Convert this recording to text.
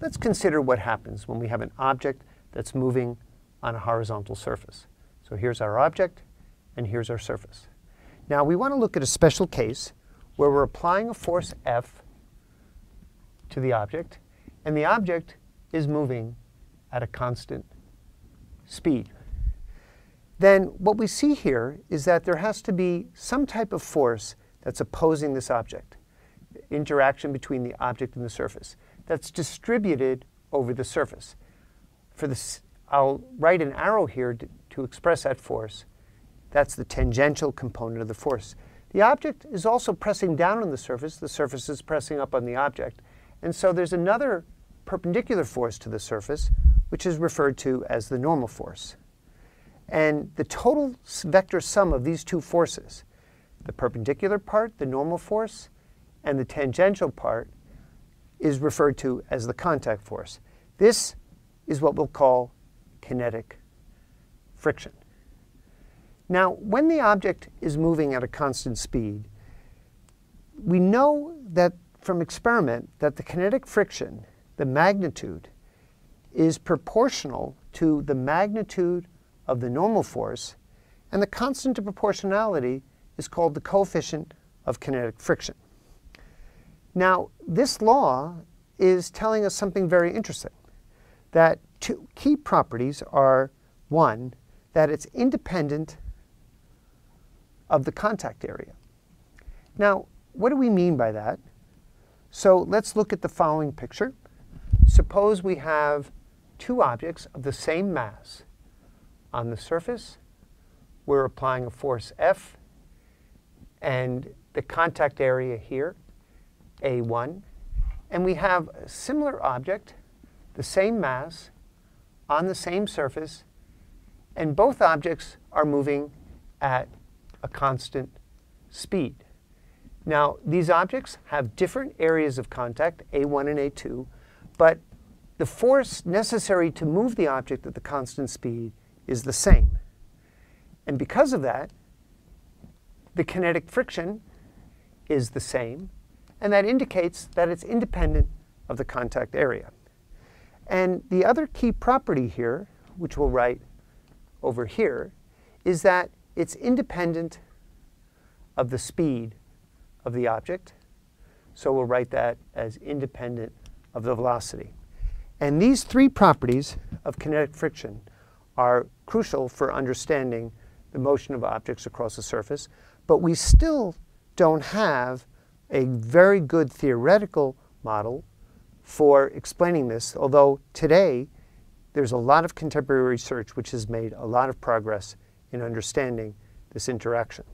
let's consider what happens when we have an object that's moving on a horizontal surface. So here's our object, and here's our surface. Now we want to look at a special case where we're applying a force F to the object, and the object is moving at a constant speed. Then what we see here is that there has to be some type of force that's opposing this object, interaction between the object and the surface, that's distributed over the surface. For this, I'll write an arrow here to, to express that force. That's the tangential component of the force. The object is also pressing down on the surface. The surface is pressing up on the object. And so there's another perpendicular force to the surface, which is referred to as the normal force. And the total vector sum of these two forces, the perpendicular part, the normal force, and the tangential part, is referred to as the contact force. This is what we'll call kinetic friction. Now, when the object is moving at a constant speed, we know that from experiment that the kinetic friction, the magnitude, is proportional to the magnitude of the normal force, and the constant of proportionality is called the coefficient of kinetic friction. Now, this law is telling us something very interesting, that two key properties are, one, that it's independent of the contact area. Now, what do we mean by that? So let's look at the following picture. Suppose we have two objects of the same mass on the surface. We're applying a force F, and the contact area here, A1. And we have a similar object, the same mass, on the same surface, and both objects are moving at a constant speed. Now, these objects have different areas of contact, A1 and A2, but the force necessary to move the object at the constant speed is the same. And because of that, the kinetic friction is the same, and that indicates that it's independent of the contact area. And the other key property here, which we'll write over here, is that it's independent of the speed of the object. So we'll write that as independent of the velocity. And these three properties of kinetic friction are crucial for understanding the motion of objects across a surface, but we still don't have a very good theoretical model for explaining this, although today there's a lot of contemporary research which has made a lot of progress in understanding this interaction.